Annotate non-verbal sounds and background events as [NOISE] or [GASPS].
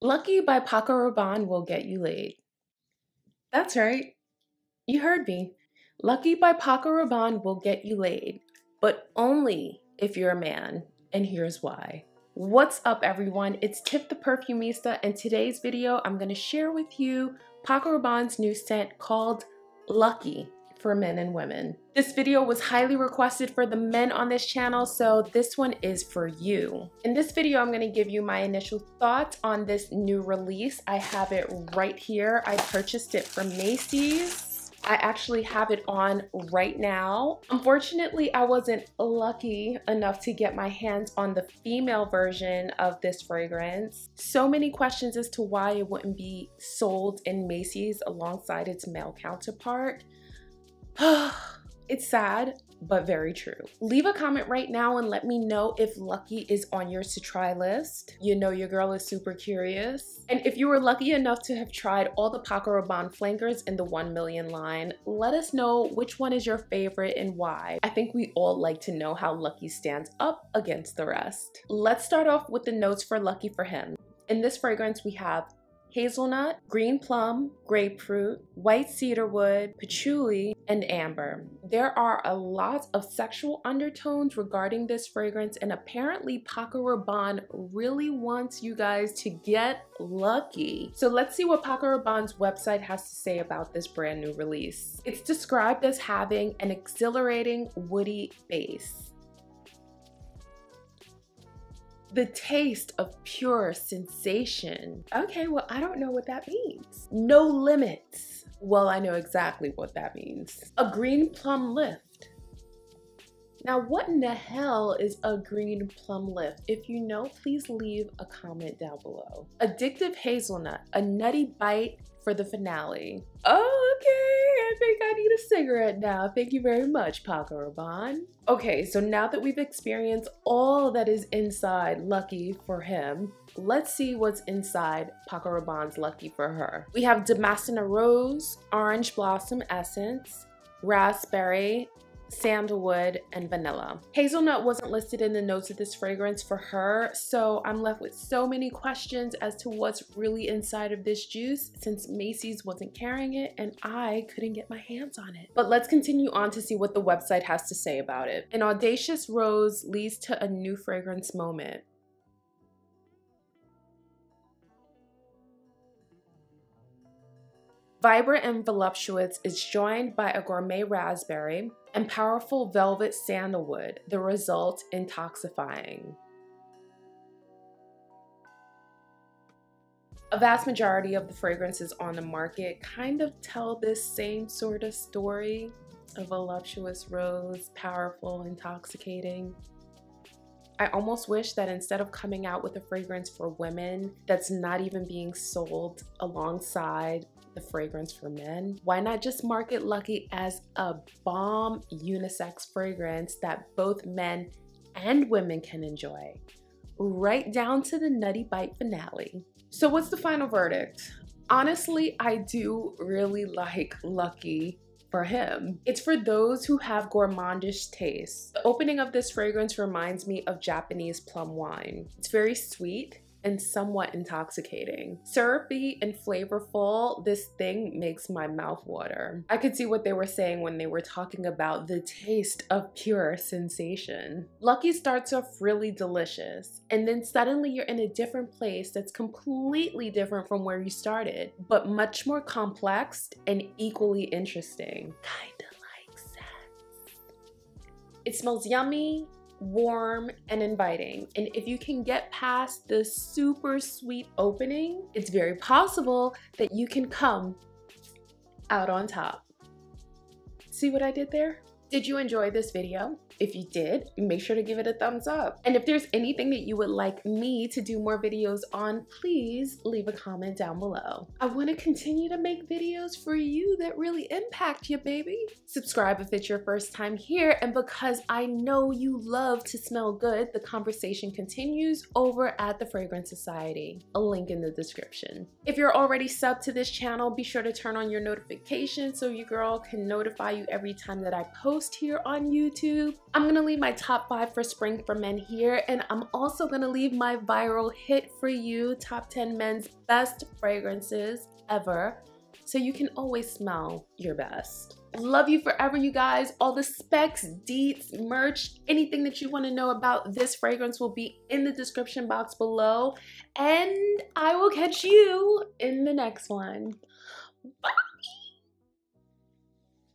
Lucky by Paco Rabanne will get you laid. That's right. You heard me. Lucky by Paco Rabanne will get you laid, but only if you're a man. And here's why. What's up everyone? It's Tiff the Perfumista and today's video I'm going to share with you Paco Rabanne's new scent called Lucky for men and women. This video was highly requested for the men on this channel, so this one is for you. In this video, I'm gonna give you my initial thoughts on this new release. I have it right here. I purchased it from Macy's. I actually have it on right now. Unfortunately, I wasn't lucky enough to get my hands on the female version of this fragrance. So many questions as to why it wouldn't be sold in Macy's alongside its male counterpart. [GASPS] it's sad, but very true. Leave a comment right now and let me know if Lucky is on yours to try list. You know your girl is super curious. And if you were lucky enough to have tried all the Paco Rabanne flankers in the 1 million line, let us know which one is your favorite and why. I think we all like to know how Lucky stands up against the rest. Let's start off with the notes for Lucky for him. In this fragrance, we have hazelnut, green plum, grapefruit, white cedarwood, patchouli, and amber. There are a lot of sexual undertones regarding this fragrance and apparently Paco Rabanne really wants you guys to get lucky. So let's see what Paco Rabanne's website has to say about this brand new release. It's described as having an exhilarating woody base the taste of pure sensation. Okay, well, I don't know what that means. No limits. Well, I know exactly what that means. A green plum lift. Now, what in the hell is a green plum lift? If you know, please leave a comment down below. Addictive hazelnut, a nutty bite for the finale. Oh, okay, think I need a cigarette now. Thank you very much, Paco Rabanne. Okay, so now that we've experienced all that is inside Lucky for him, let's see what's inside Paco Rabanne's Lucky for her. We have Damascena Rose, Orange Blossom Essence, Raspberry, sandalwood, and vanilla. Hazelnut wasn't listed in the notes of this fragrance for her, so I'm left with so many questions as to what's really inside of this juice since Macy's wasn't carrying it and I couldn't get my hands on it. But let's continue on to see what the website has to say about it. An audacious rose leads to a new fragrance moment. Vibrant and voluptuous is joined by a gourmet raspberry and powerful velvet sandalwood, the result intoxifying. A vast majority of the fragrances on the market kind of tell this same sort of story. A voluptuous rose, powerful, intoxicating. I almost wish that instead of coming out with a fragrance for women that's not even being sold alongside the fragrance for men, why not just market Lucky as a bomb unisex fragrance that both men and women can enjoy? Right down to the nutty bite finale. So what's the final verdict? Honestly, I do really like Lucky for him. It's for those who have gourmandish tastes. The opening of this fragrance reminds me of Japanese plum wine. It's very sweet and somewhat intoxicating. Syrupy and flavorful, this thing makes my mouth water. I could see what they were saying when they were talking about the taste of pure sensation. Lucky starts off really delicious, and then suddenly you're in a different place that's completely different from where you started, but much more complex and equally interesting. Kinda like sex. It smells yummy, warm, and inviting. And if you can get past the super sweet opening, it's very possible that you can come out on top. See what I did there? Did you enjoy this video? If you did, make sure to give it a thumbs up. And if there's anything that you would like me to do more videos on, please leave a comment down below. I wanna continue to make videos for you that really impact you, baby. Subscribe if it's your first time here, and because I know you love to smell good, the conversation continues over at the Fragrance Society, a link in the description. If you're already subbed to this channel, be sure to turn on your notifications so your girl can notify you every time that I post here on YouTube. I'm gonna leave my top five for spring for men here, and I'm also gonna leave my viral hit for you top 10 men's best fragrances ever so you can always smell your best. Love you forever, you guys. All the specs, deets, merch, anything that you want to know about this fragrance will be in the description box below. And I will catch you in the next one. Bye.